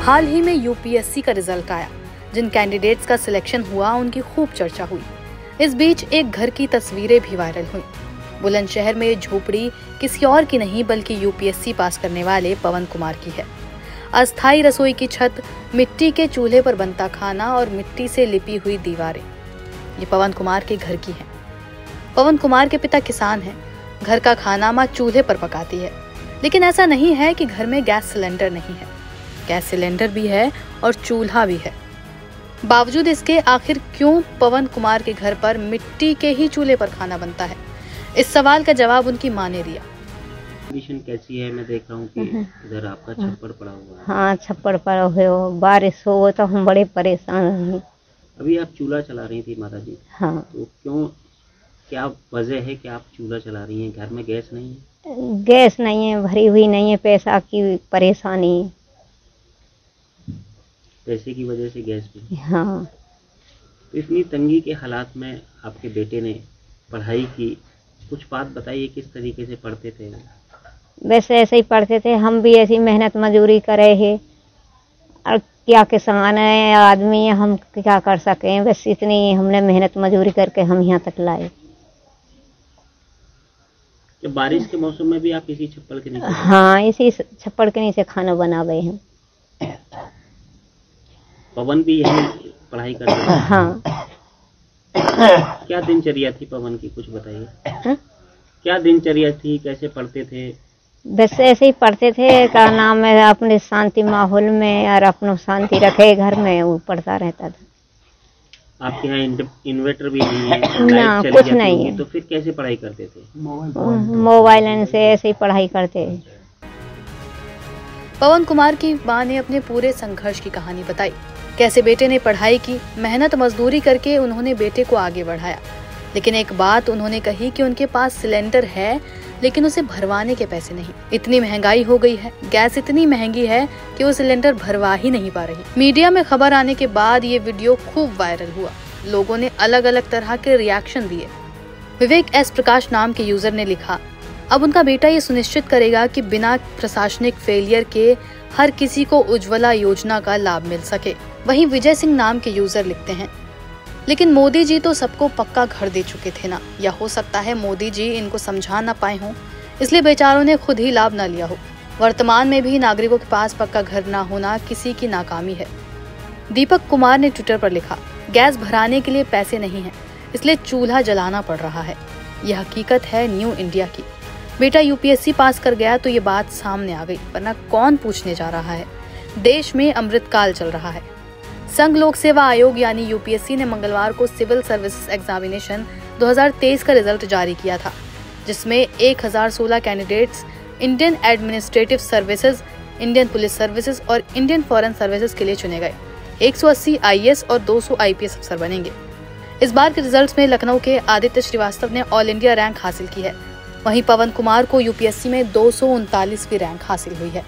हाल ही में यूपीएससी का रिज़ल्ट आया, जिन कैंडिडेट्स का सिलेक्शन हुआ, उनकी खूब चर्चा हुई। इस बीच एक घर की तस्वीरें भी वायरल हुई। बुलंदशहर में झोपड़ी किसी और की नहीं, बल्कि यूपीएससी पास करने वाले पवन कुमार की है। अस्थायी रसोई की छत, मिट्टी के चूल्हे पर बनता खाना और मिट्टी से लिपी हुई दीवारें। ये पवन कुमार के घर की है। पवन कुमार के पिता किसान हैं। घर का खाना माँ चूल्हे पर पकाती है। लेकिन ऐसा नहीं है कि घर में गैस सिलेंडर नहीं है। गैस सिलेंडर भी है और चूल्हा भी है। बावजूद इसके आखिर क्यों पवन कुमार के घर पर मिट्टी के ही चूल्हे पर खाना बनता है? इस सवाल का जवाब उनकी माँ ने दिया। कंडीशन कैसी है? मैं देख रहा हूँ कि इधर आपका छप्पर पड़ा हुआ है। हाँ छप्पड़ पर हो बारिश हो तो हम बड़े परेशान हैं। अभी आप चूल्हा चला रही थी माता जी हाँ। तो क्यों क्या वजह है कि आप चूल्हा चला रही हैं? घर में गैस नहीं है? गैस नहीं है भरी हुई नहीं है पैसा की परेशानी है। पैसे की वजह से गैस भी। हाँ। तो इतनी तंगी के हालात में आपके बेटे ने पढ़ाई की कुछ बात बताइए किस तरीके से पढ़ते थे? वैसे ऐसे ही पढ़ते थे हम भी ऐसी मेहनत मजदूरी करे है। और क्या किसान है आदमी है हम क्या कर सकें? बस इतनी हमने मेहनत मजदूरी करके हम यहाँ तक लाए। बारिश के मौसम में भी आप इसी छप्पर के नीचे? हाँ इसी छप्पड़ के नीचे खाना बना गए हैं। पवन भी यही पढ़ाई करते थे हाँ। क्या दिनचर्या थी पवन की कुछ बताइए। हाँ? क्या दिनचर्या थी कैसे पढ़ते थे? बस ऐसे ही पढ़ते थे का नाम है अपने शांति माहौल में और अपनो शांति रखे घर में वो पढ़ता रहता था। आपके यहाँ इन्व- इन्वर्टर भी नहीं है ना, कुछ नहीं है। तो फिर कैसे पढ़ाई करते थे? मोबाइल से ऐसे ही पढ़ाई करते। पवन कुमार की माँ ने अपने पूरे संघर्ष की कहानी बताई। कैसे बेटे ने पढ़ाई की, मेहनत मजदूरी करके उन्होंने बेटे को आगे बढ़ाया। लेकिन एक बात उन्होंने कही कि उनके पास सिलेंडर है, लेकिन उसे भरवाने के पैसे नहीं। इतनी महँगाई हो गई है, गैस इतनी महँगी है कि वो सिलेंडर भरवा ही नहीं पा रही। मीडिया में खबर आने के बाद ये वीडियो खूब वायरल हुआ। लोगों ने अलग अलग तरह के रिएक्शन दिए। विवेक एस प्रकाश नाम के यूज़र ने लिखा अब उनका बेटा ये सुनिश्चित करेगा कि बिना प्रशासनिक फेलियर के हर किसी को उज्ज्वला योजना का लाभ मिल सके। वहीं विजय सिंह नाम के यूज़र लिखते हैं, लेकिन मोदी जी तो सबको पक्का घर दे चुके थे ना। या हो सकता है मोदी जी इनको समझा ना पाए हों। इसलिए बेचारों ने खुद ही लाभ ना लिया हो। वर्तमान में भी नागरिकों के पास पक्का घर ना होना किसी की नाकामी है। दीपक कुमार ने ट्विटर पर लिखा, गैस भराने के लिए पैसे नहीं हैं, इसलिए चूल्हा जलाना पड़ रहा है। यह हकीकत है न्यू इंडिया की। बेटा यूपीएससी पास कर गया तो ये बात सामने आ गई, वरना कौन पूछने जा रहा है? देश में अमृतकाल चल रहा है। संघ लोक सेवा आयोग यानी यूपीएससी ने मंगलवार को सिविल सर्विसेज़ एग्जामिनेशन 2023 का रिज़ल्ट जारी किया था, जिसमें 1016 candidates, Indian administrative services, Indian police services और इंडियन फॉरेन सर्विसेज़ के लिए चुने गए। 180 आईएएस और 200 आईपीएस अफसर बनेंगे। इस बार के रिजल्ट्स में लखनऊ के आदित्य श्रीवास्तव ने ऑल इंडिया रैंक हासिल की है। वहीं पवन कुमार को यूपीएससी में दो रैंक हासिल हुई है।